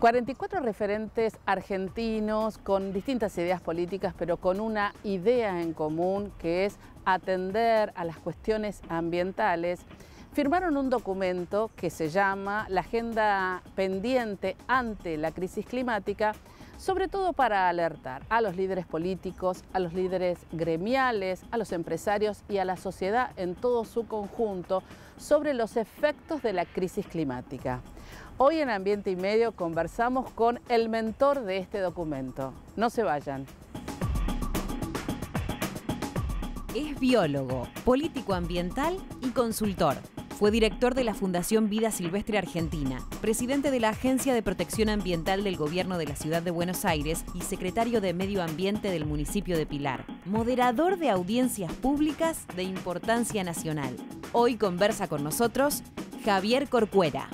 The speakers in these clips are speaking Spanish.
44 referentes argentinos con distintas ideas políticas, pero con una idea en común que es atender a las cuestiones ambientales, firmaron un documento que se llama La Agenda Pendiente ante la Crisis Climática, sobre todo para alertar a los líderes políticos, a los líderes gremiales, a los empresarios y a la sociedad en todo su conjunto sobre los efectos de la crisis climática. Hoy en Ambiente y Medio conversamos con el mentor de este documento. No se vayan. Es biólogo, político ambiental y consultor. Fue director de la Fundación Vida Silvestre Argentina, presidente de la Agencia de Protección Ambiental del Gobierno de la Ciudad de Buenos Aires y secretario de Medio Ambiente del municipio de Pilar. Moderador de audiencias públicas de importancia nacional. Hoy conversa con nosotros Javier Corcuera.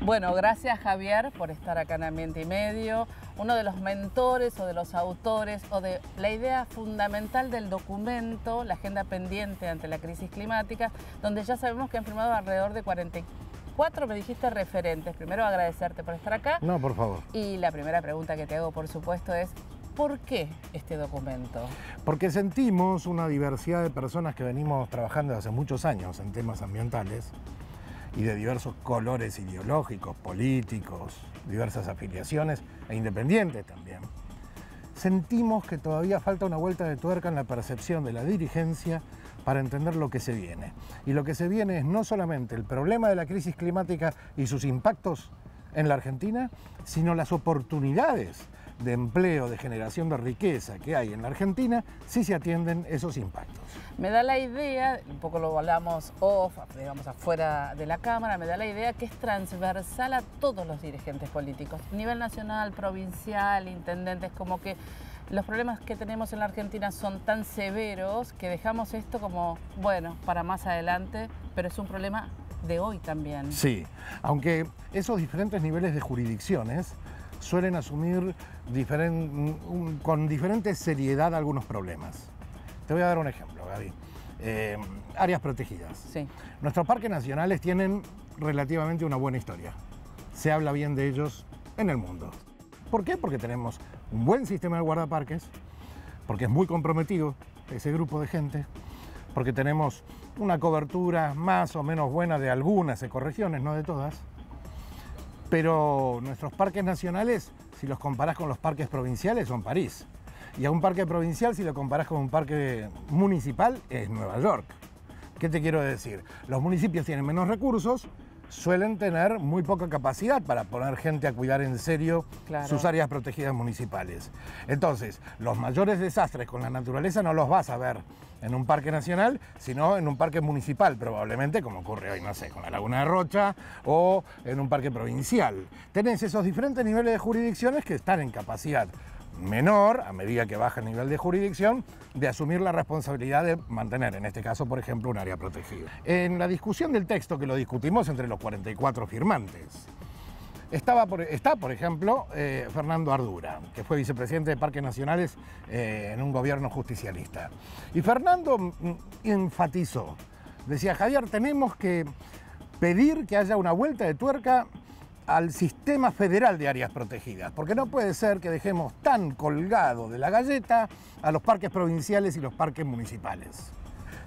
Bueno, gracias Javier por estar acá en Ambiente y Medio, uno de los mentores o de los autores o de la idea fundamental del documento, la agenda pendiente ante la crisis climática, donde ya sabemos que han firmado alrededor de 44, me dijiste, referentes. Primero agradecerte por estar acá. No, por favor. Y la primera pregunta que te hago, por supuesto, es ¿Por qué este documento? Porque sentimos una diversidad de personas que venimos trabajando hace muchos años en temas ambientales y de diversos colores ideológicos, políticos, diversas afiliaciones e independientes también, sentimos que todavía falta una vuelta de tuerca en la percepción de la dirigencia para entender lo que se viene. Y lo que se viene es no solamente el problema de la crisis climática y sus impactos en la Argentina, sino las oportunidades de empleo, de generación de riqueza que hay en la Argentina, si se atienden esos impactos. Me da la idea, un poco lo hablamos off, digamos afuera de la Cámara, me da la idea que es transversal a todos los dirigentes políticos, nivel nacional, provincial, intendentes, como que los problemas que tenemos en la Argentina son tan severos que dejamos esto como, bueno, para más adelante, pero es un problema de hoy también. Sí, aunque esos diferentes niveles de jurisdicciones suelen asumir con diferente seriedad algunos problemas. Te voy a dar un ejemplo, Gaby. Eh, áreas protegidas. Sí. Nuestros parques nacionales tienen relativamente una buena historia. Se habla bien de ellos en el mundo. ¿Por qué? Porque tenemos un buen sistema de guardaparques, porque es muy comprometido ese grupo de gente, porque tenemos una cobertura más o menos buena de algunas ecorregiones, no de todas, pero nuestros parques nacionales, si los comparás con los parques provinciales, son París. Y a un parque provincial, si lo comparás con un parque municipal, es Nueva York. ¿Qué te quiero decir? Los municipios tienen menos recursos, suelen tener muy poca capacidad para poner gente a cuidar en serio sus áreas protegidas municipales. Entonces, los mayores desastres con la naturaleza no los vas a ver en un parque nacional, sino en un parque municipal, probablemente, como ocurre hoy, no sé, con la Laguna de Rocha o en un parque provincial. Tenés esos diferentes niveles de jurisdicciones que están en capacidad menor, a medida que baja el nivel de jurisdicción, de asumir la responsabilidad de mantener, en este caso, por ejemplo, un área protegida. En la discusión del texto, que lo discutimos entre los 44 firmantes, estaba está, por ejemplo, eh, Fernando Ardura, que fue vicepresidente de Parques Nacionales eh, en un gobierno justicialista. Y Fernando mm, enfatizó, decía, Javier, tenemos que pedir que haya una vuelta de tuerca al sistema federal de áreas protegidas, porque no puede ser que dejemos tan colgado de la galleta a los parques provinciales y los parques municipales.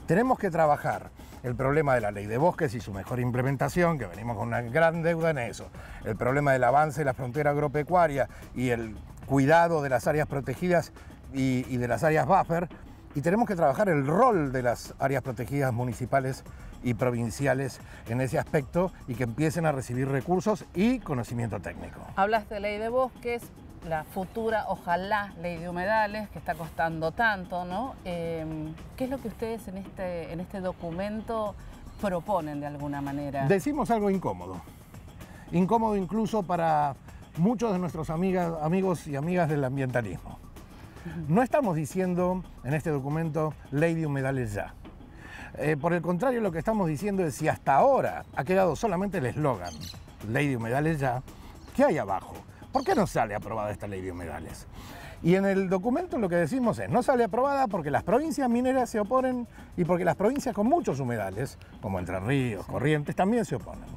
Tenemos que trabajar el problema de la ley de bosques y su mejor implementación, que venimos con una gran deuda en eso, el problema del avance de la frontera agropecuaria y el cuidado de las áreas protegidas y, y de las áreas buffer, y tenemos que trabajar el rol de las áreas protegidas municipales y provinciales en ese aspecto y que empiecen a recibir recursos y conocimiento técnico. Hablas de ley de bosques, la futura, ojalá, ley de humedales, que está costando tanto, ¿no? Em, ¿Qué es lo que ustedes en este, en este documento proponen de alguna manera? Decimos algo incómodo. Incómodo incluso para muchos de nuestros amigos y amigas del ambientalismo. No estamos diciendo en este documento ley de humedales ya. Eh, por el contrario, lo que estamos diciendo es si hasta ahora ha quedado solamente el eslogan, ley de humedales ya, ¿qué hay abajo? ¿Por qué no sale aprobada esta ley de humedales? Y en el documento lo que decimos es, no sale aprobada porque las provincias mineras se oponen y porque las provincias con muchos humedales, como Entre Ríos, Corrientes, también se oponen.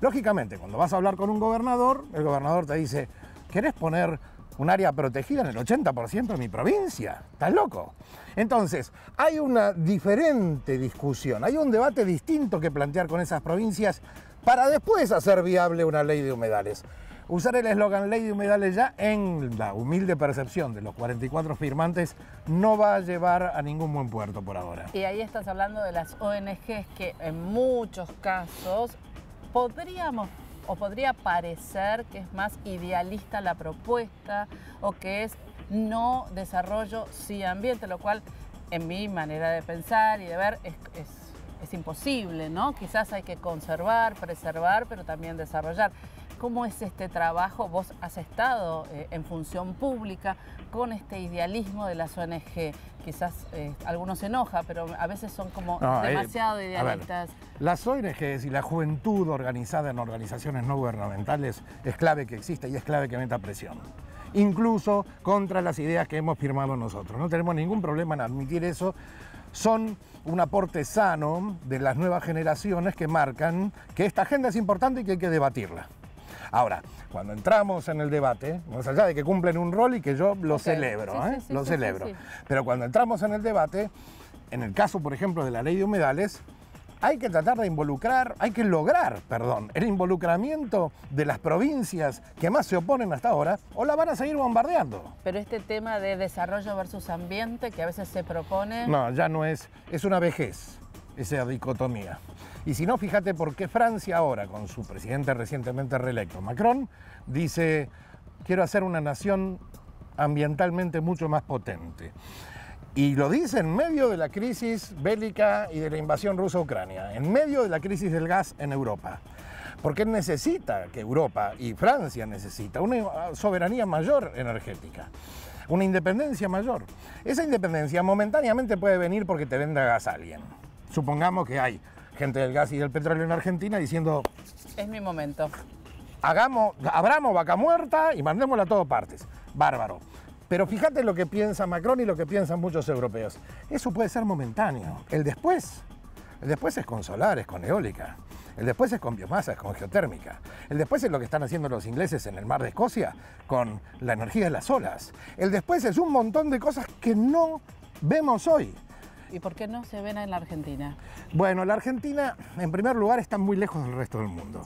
Lógicamente, cuando vas a hablar con un gobernador, el gobernador te dice, ¿Querés poner un área protegida en el 80% de mi provincia? ¿Estás loco? Entonces, hay una diferente discusión, hay un debate distinto que plantear con esas provincias para después hacer viable una ley de humedales. Usar el eslogan ley de humedales ya en la humilde percepción de los 44 firmantes no va a llevar a ningún buen puerto por ahora. Y ahí estás hablando de las ONGs que en muchos casos podríamos o podría parecer que es más idealista la propuesta o que es no desarrollo sí ambiente, lo cual en mi manera de pensar y de ver es, es imposible, ¿no? Quizás hay que conservar, preservar, pero también desarrollar. ¿Cómo es este trabajo? Vos has estado eh, en función pública con este idealismo de las ONG. Quizás eh, algunos se enoja, pero a veces son como eh, demasiado idealistas. las ONGs y la juventud organizada en organizaciones no gubernamentales es clave que exista y es clave que meta presión incluso contra las ideas que hemos firmado nosotros. No tenemos ningún problema en admitir eso. Son un aporte sano de las nuevas generaciones que marcan que esta agenda es importante y que hay que debatirla. Ahora, cuando entramos en el debate, más allá de que cumplen un rol y que yo lo celebro, ¿eh? lo celebro, pero cuando entramos en el debate, en el caso, por ejemplo, de la ley de humedales, hay que tratar de involucrar, hay que lograr, perdón, el involucramiento de las provincias que más se oponen hasta ahora o la van a seguir bombardeando. Pero este tema de desarrollo versus ambiente que a veces se propone... No, ya no es, es una vejez esa dicotomía. Y si no, fíjate por qué Francia ahora, con su presidente recientemente reelecto, Macron, dice, quiero hacer una nación ambientalmente mucho más potente. Y lo dice en medio de la crisis bélica y de la invasión rusa a Ucrania, en medio de la crisis del gas en Europa. Porque necesita que Europa y Francia necesita una soberanía mayor energética, una independencia mayor. Esa independencia momentáneamente puede venir porque te venda gas alguien. Supongamos que hay gente del gas y del petróleo en Argentina diciendo... Es mi momento. Hagamos, abramos vaca muerta y mandémosla a todas partes. Bárbaro. Pero fíjate lo que piensa Macron y lo que piensan muchos europeos. Eso puede ser momentáneo. El después, el después es con solar, es con eólica. El después es con biomasa, es con geotérmica. El después es lo que están haciendo los ingleses en el mar de Escocia con la energía de las olas. El después es un montón de cosas que no vemos hoy. ¿Y por qué no se ven en la Argentina? Bueno, la Argentina, en primer lugar, está muy lejos del resto del mundo.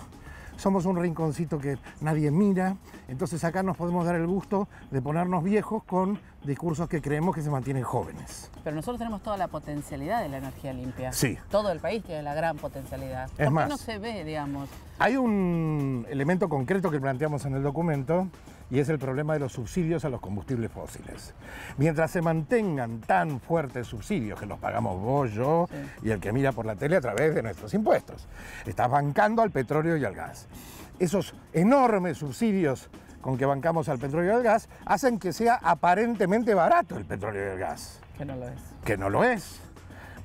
Somos un rinconcito que nadie mira, entonces acá nos podemos dar el gusto de ponernos viejos con discursos que creemos que se mantienen jóvenes. Pero nosotros tenemos toda la potencialidad de la energía limpia. Sí. Todo el país tiene la gran potencialidad. Es ¿Por qué no se ve, digamos? Hay un elemento concreto que planteamos en el documento y es el problema de los subsidios a los combustibles fósiles. Mientras se mantengan tan fuertes subsidios que los pagamos vos, yo y el que mira por la tele a través de nuestros impuestos, estás bancando al petróleo y al gas. Esos enormes subsidios con que bancamos al petróleo y al gas hacen que sea aparentemente barato el petróleo y el gas. Que no lo es. Que no lo es.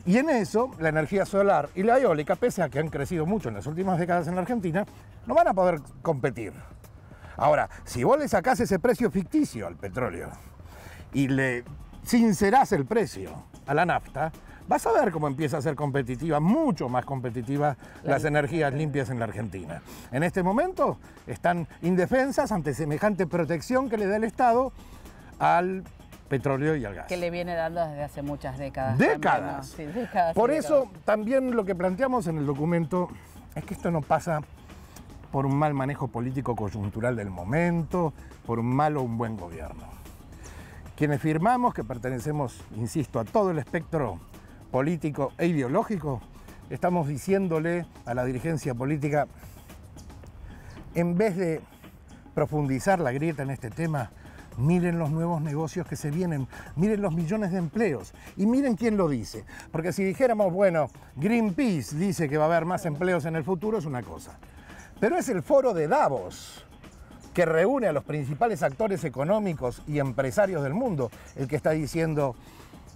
Y en eso, la energía solar y la eólica, pese a que han crecido mucho en las últimas décadas en la Argentina, no van a poder competir. Ahora, si vos le sacás ese precio ficticio al petróleo y le sincerás el precio a la nafta, vas a ver cómo empieza a ser competitiva, mucho más competitiva, las energías limpias en la Argentina. En este momento están indefensas ante semejante protección que le da el Estado al petróleo y al gas. Que le viene dando desde hace muchas décadas. Décadas. Sí, décadas Por eso también lo que planteamos en el documento es que esto no pasa por un mal manejo político coyuntural del momento, por un mal o un buen gobierno. Quienes firmamos, que pertenecemos, insisto, a todo el espectro político e ideológico, estamos diciéndole a la dirigencia política, en vez de profundizar la grieta en este tema, miren los nuevos negocios que se vienen, miren los millones de empleos y miren quién lo dice. Porque si dijéramos, bueno, Greenpeace dice que va a haber más empleos en el futuro, es una cosa. Pero es el foro de Davos que reúne a los principales actores económicos y empresarios del mundo el que está diciendo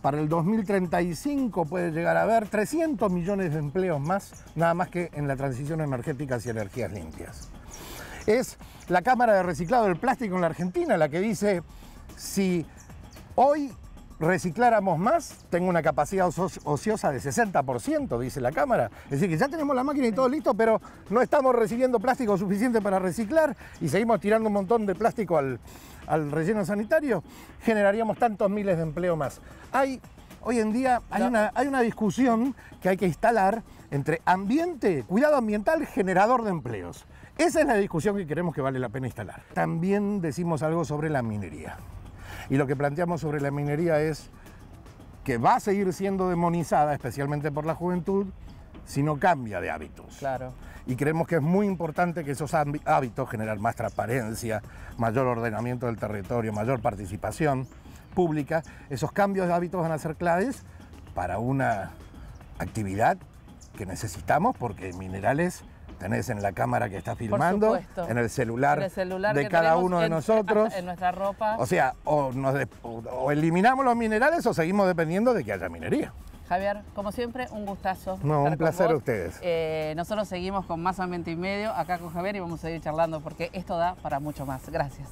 para el 2035 puede llegar a haber 300 millones de empleos más, nada más que en la transición energética hacia energías limpias. Es la Cámara de Reciclado del Plástico en la Argentina la que dice, si hoy recicláramos más, tengo una capacidad ociosa de 60%, dice la Cámara. Es decir, que ya tenemos la máquina y todo listo, pero no estamos recibiendo plástico suficiente para reciclar y seguimos tirando un montón de plástico al, al relleno sanitario, generaríamos tantos miles de empleo más. Hay, hoy en día hay una, hay una discusión que hay que instalar entre ambiente, cuidado ambiental, generador de empleos. Esa es la discusión que queremos que vale la pena instalar. También decimos algo sobre la minería. Y lo que planteamos sobre la minería es que va a seguir siendo demonizada, especialmente por la juventud, si no cambia de hábitos. Claro. Y creemos que es muy importante que esos hábitos, generar más transparencia, mayor ordenamiento del territorio, mayor participación pública, esos cambios de hábitos van a ser claves para una actividad que necesitamos porque minerales tenés en la cámara que está filmando, en el celular, de cada uno de nosotros. En nuestra ropa. O sea, o, eliminamos los minerales o seguimos dependiendo de que haya minería. Javier, como siempre, un gustazo. No, un placer a ustedes. Eh, nosotros seguimos con más ambiente y medio acá con Javier y vamos a seguir charlando porque esto da para mucho más. Gracias.